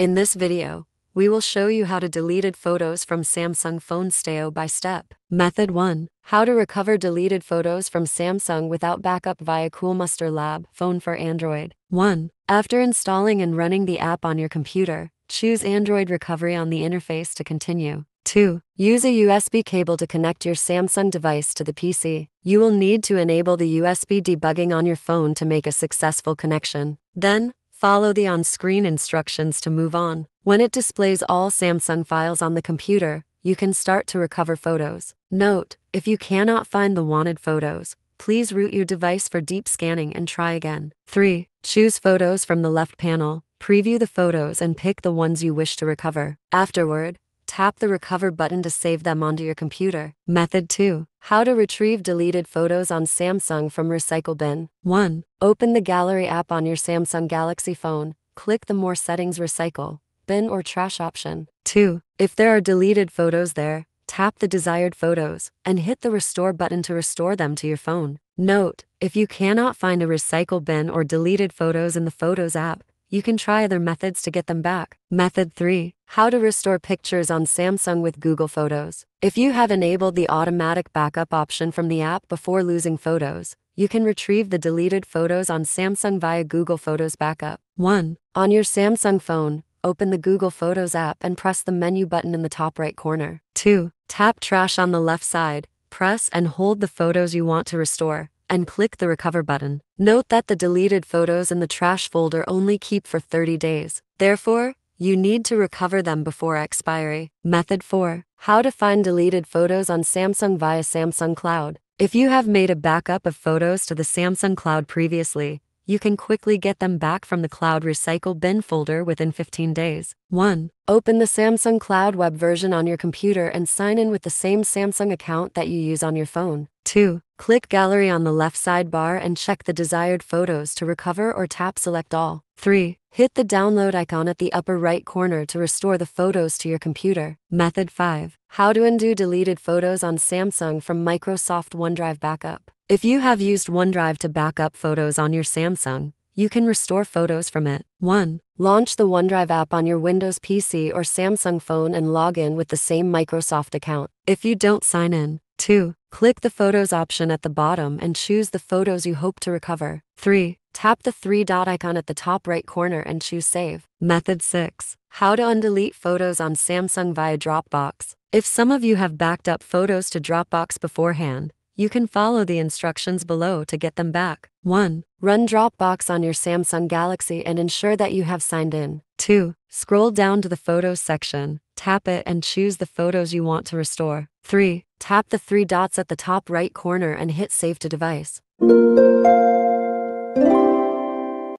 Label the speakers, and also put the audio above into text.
Speaker 1: In this video, we will show you how to deleted photos from Samsung phone step by step. Method 1. How to recover deleted photos from Samsung without backup via Coolmuster Lab.Fone for Android. 1. After installing and running the app on your computer, choose Android Recovery on the interface to continue. 2. Use a USB cable to connect your Samsung device to the PC. You will need to enable the USB debugging on your phone to make a successful connection. Then, follow the on screen instructions to move on. When it displays all Samsung files on the computer, you can start to recover photos. Note, if you cannot find the wanted photos, please root your device for deep scanning and try again. 3. Choose photos from the left panel, preview the photos and pick the ones you wish to recover. Afterward, tap the recover button to save them onto your computer. Method 2. How to retrieve deleted photos on Samsung from Recycle Bin. 1. Open the Gallery app on your Samsung Galaxy phone, click the More Settings Recycle, Bin or Trash option. 2. If there are deleted photos there, tap the desired photos and hit the Restore button to restore them to your phone. Note, if you cannot find a recycle bin or deleted photos in the Photos app, you can try other methods to get them back. Method 3. How to restore pictures on Samsung with Google Photos. If you have enabled the automatic backup option from the app before losing photos, you can retrieve the deleted photos on Samsung via Google Photos Backup. 1. On your Samsung phone, open the Google Photos app and press the menu button in the top right corner. 2. Tap Trash on the left side, press and hold the photos you want to restore and click the recover button. Note that the deleted photos in the trash folder only keep for 30 days. Therefore, you need to recover them before expiry. Method 4. How to find deleted photos on Samsung via Samsung Cloud. If you have made a backup of photos to the Samsung Cloud previously, you can quickly get them back from the Cloud Recycle Bin folder within 15 days. 1. Open the Samsung Cloud web version on your computer and sign in with the same Samsung account that you use on your phone. 2. Click Gallery on the left sidebar and check the desired photos to recover or tap Select All. 3. Hit the download icon at the upper right corner to restore the photos to your computer. Method 5. How to undo deleted photos on Samsung from Microsoft OneDrive Backup. If you have used OneDrive to back up photos on your Samsung, you can restore photos from it. 1. Launch the OneDrive app on your Windows PC or Samsung phone and log in with the same Microsoft account. If you don't sign in, 2. Click the Photos option at the bottom and choose the photos you hope to recover. 3. Tap the three dot icon at the top right corner and choose Save. Method 6. How to undelete photos on Samsung via Dropbox. If some of you have backed up photos to Dropbox beforehand, you can follow the instructions below to get them back. 1. Run Dropbox on your Samsung Galaxy and ensure that you have signed in. 2. Scroll down to the Photos section, tap it and choose the photos you want to restore. 3. Tap the three dots at the top right corner and hit Save to Device.